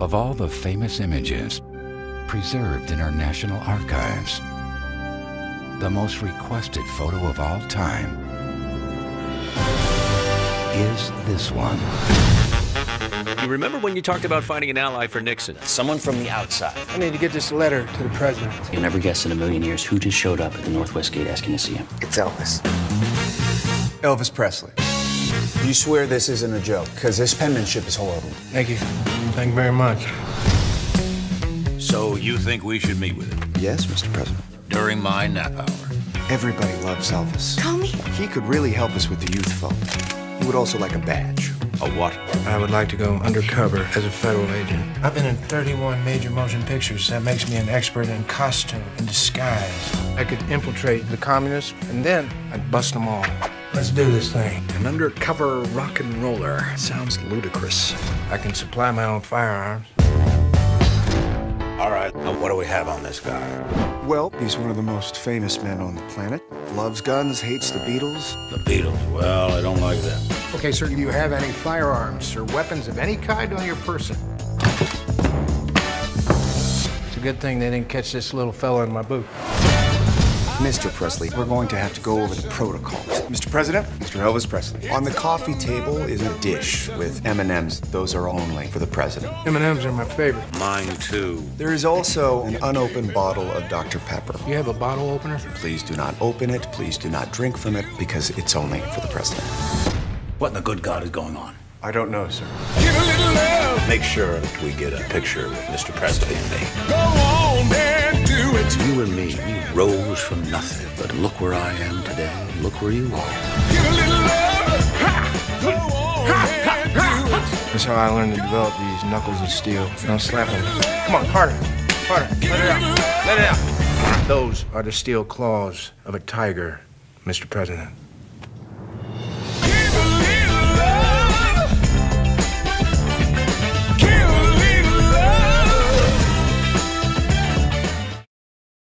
Of all the famous images preserved in our national archives, the most requested photo of all time is this one. You remember when you talked about finding an ally for Nixon? Someone from the outside. I need to get this letter to the president. You'll never guess in a million years who just showed up at the Northwest Gate asking to see him. It's Elvis. Elvis Presley. You swear this isn't a joke, because this penmanship is horrible. Thank you. Thank you very much. So you think we should meet with him Yes, Mr. President. during my nap hour? Everybody loves Elvis. Call me. He could really help us with the youth vote. He would also like a badge. A what? I would like to go undercover as a federal agent. I've been in 31 major motion pictures. That makes me an expert in costume and disguise. I could infiltrate the communists, and then I'd bust them all. Let's do this thing. An undercover rock and roller. Sounds ludicrous. I can supply my own firearms. All right. Now, what do we have on this guy? Well, he's one of the most famous men on the planet. Loves guns, hates the Beatles. The Beatles. Well, I don't like them. Okay, sir, do you have any firearms or weapons of any kind on your person? It's a good thing they didn't catch this little fella in my boot. Mr. Presley, we're going to have to go over the protocol. Mr. President, Mr. Elvis Presley. On the coffee table is a dish with M&Ms. Those are only for the president. M&Ms are my favorite. Mine, too. There is also an unopened bottle of Dr. Pepper. You have a bottle opener? Please do not open it. Please do not drink from it because it's only for the president. What in the good God is going on? I don't know, sir. Make sure that we get a picture with Mr. Presley and me. You from nothing. But look where I am today. Look where you are. That's how I learned to develop these knuckles of steel. Now slap them. Come on, harder. Harder. Let it out. Let it out. Those are the steel claws of a tiger, Mr. President.